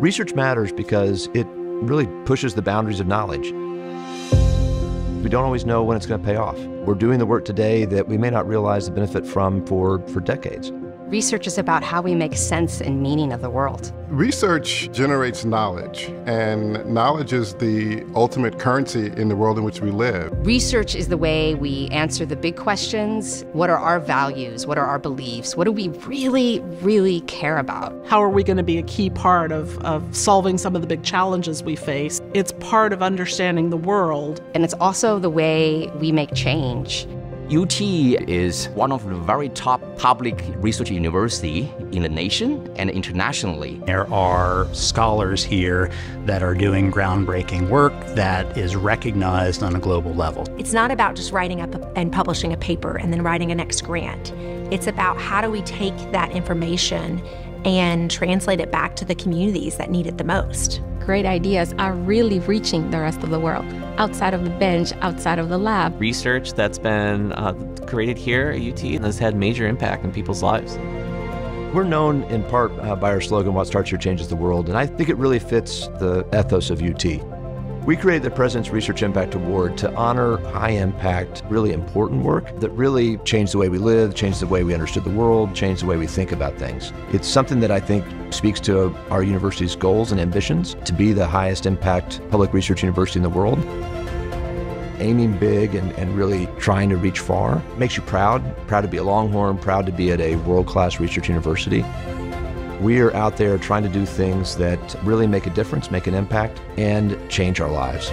Research matters because it really pushes the boundaries of knowledge. We don't always know when it's going to pay off. We're doing the work today that we may not realize the benefit from for, for decades. Research is about how we make sense and meaning of the world. Research generates knowledge, and knowledge is the ultimate currency in the world in which we live. Research is the way we answer the big questions. What are our values? What are our beliefs? What do we really, really care about? How are we going to be a key part of, of solving some of the big challenges we face? It's part of understanding the world. And it's also the way we make change. UT is one of the very top public research university in the nation and internationally. There are scholars here that are doing groundbreaking work that is recognized on a global level. It's not about just writing up and publishing a paper and then writing a next grant. It's about how do we take that information and translate it back to the communities that need it the most. Great ideas are really reaching the rest of the world, outside of the bench, outside of the lab. Research that's been uh, created here at UT has had major impact in people's lives. We're known in part uh, by our slogan, What Starts Here Changes the World, and I think it really fits the ethos of UT. We created the President's Research Impact Award to honor high impact, really important work that really changed the way we live, changed the way we understood the world, changed the way we think about things. It's something that I think speaks to our university's goals and ambitions to be the highest impact public research university in the world. Aiming big and, and really trying to reach far makes you proud, proud to be a Longhorn, proud to be at a world class research university. We are out there trying to do things that really make a difference, make an impact, and change our lives.